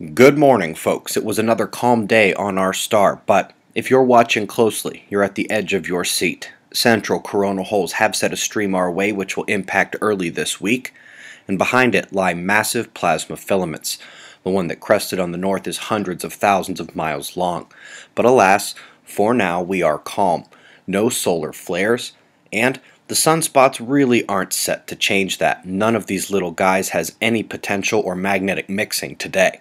Good morning, folks. It was another calm day on our star, but if you're watching closely, you're at the edge of your seat. Central coronal holes have set a stream our way which will impact early this week, and behind it lie massive plasma filaments. The one that crested on the north is hundreds of thousands of miles long. But alas, for now we are calm. No solar flares, and the sunspots really aren't set to change that. None of these little guys has any potential or magnetic mixing today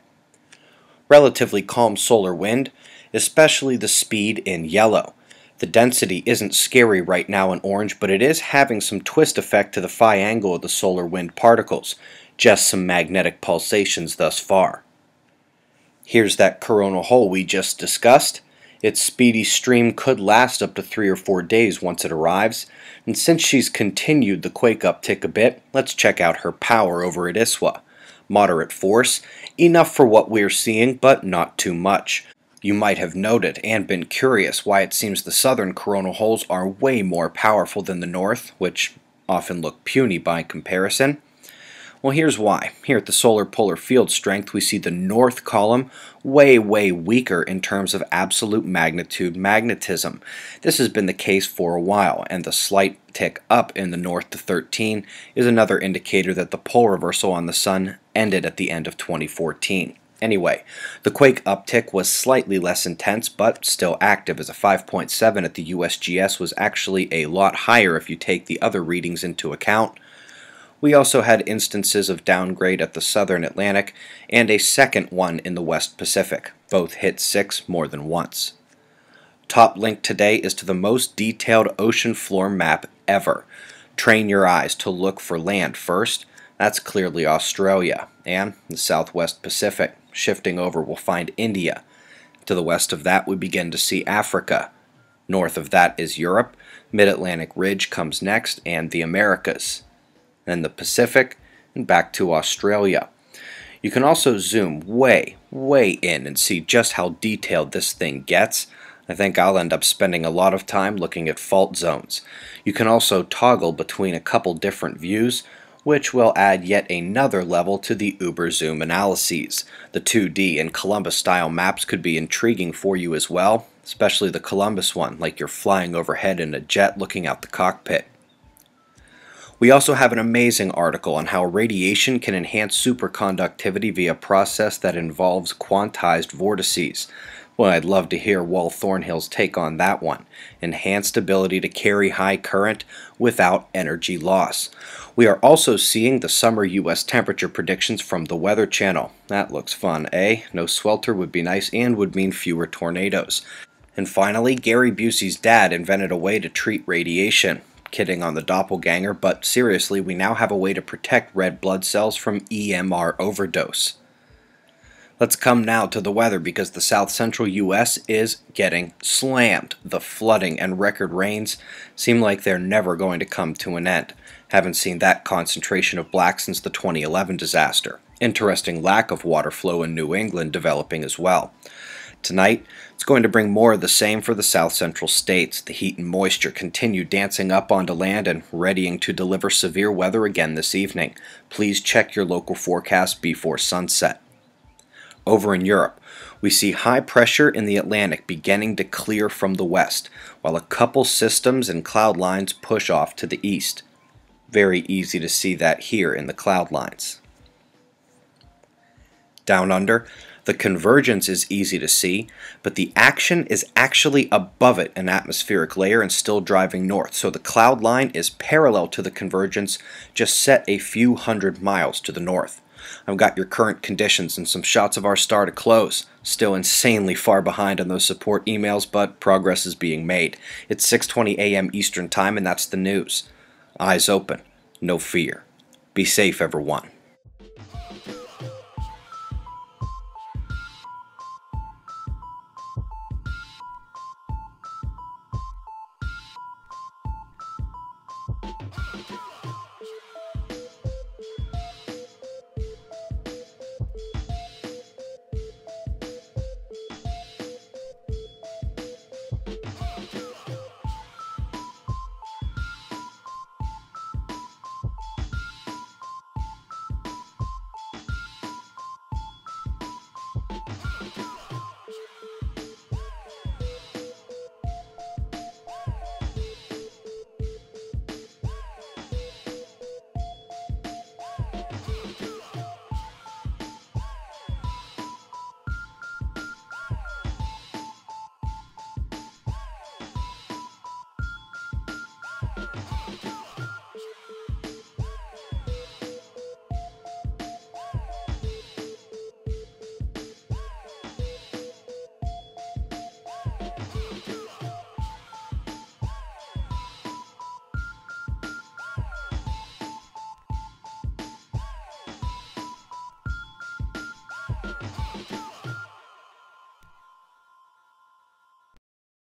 relatively calm solar wind, especially the speed in yellow. The density isn't scary right now in orange, but it is having some twist effect to the phi angle of the solar wind particles, just some magnetic pulsations thus far. Here's that coronal hole we just discussed. Its speedy stream could last up to three or four days once it arrives, and since she's continued the quake uptick a bit, let's check out her power over at ISWA moderate force, enough for what we're seeing, but not too much. You might have noted and been curious why it seems the southern coronal holes are way more powerful than the north, which often look puny by comparison. Well, here's why. Here at the solar polar field strength, we see the north column way, way weaker in terms of absolute magnitude magnetism. This has been the case for a while, and the slight tick up in the north to 13 is another indicator that the pole reversal on the sun ended at the end of 2014. Anyway, the quake uptick was slightly less intense, but still active, as a 5.7 at the USGS was actually a lot higher if you take the other readings into account. We also had instances of downgrade at the southern Atlantic and a second one in the West Pacific. Both hit 6 more than once. Top link today is to the most detailed ocean floor map ever. Train your eyes to look for land first. That's clearly Australia and the southwest Pacific. Shifting over, we'll find India. To the west of that, we begin to see Africa. North of that is Europe. Mid Atlantic Ridge comes next, and the Americas then the Pacific, and back to Australia. You can also zoom way, way in and see just how detailed this thing gets. I think I'll end up spending a lot of time looking at fault zones. You can also toggle between a couple different views, which will add yet another level to the uber zoom analyses. The 2D and Columbus style maps could be intriguing for you as well, especially the Columbus one, like you're flying overhead in a jet looking out the cockpit. We also have an amazing article on how radiation can enhance superconductivity via a process that involves quantized vortices. Well, I'd love to hear Wal Thornhill's take on that one. Enhanced ability to carry high current without energy loss. We are also seeing the summer U.S. temperature predictions from the Weather Channel. That looks fun, eh? No swelter would be nice and would mean fewer tornadoes. And finally, Gary Busey's dad invented a way to treat radiation kidding on the doppelganger, but seriously, we now have a way to protect red blood cells from EMR overdose. Let's come now to the weather because the south central U.S. is getting slammed. The flooding and record rains seem like they're never going to come to an end. Haven't seen that concentration of black since the 2011 disaster. Interesting lack of water flow in New England developing as well. Tonight, it's going to bring more of the same for the south central states. The heat and moisture continue dancing up onto land and readying to deliver severe weather again this evening. Please check your local forecast before sunset. Over in Europe, we see high pressure in the Atlantic beginning to clear from the west, while a couple systems and cloud lines push off to the east. Very easy to see that here in the cloud lines. Down under, the convergence is easy to see, but the action is actually above it an atmospheric layer and still driving north. So the cloud line is parallel to the convergence, just set a few hundred miles to the north. I've got your current conditions and some shots of our star to close. Still insanely far behind on those support emails, but progress is being made. It's 6:20 a.m. Eastern Time and that's the news. Eyes open, no fear. Be safe everyone.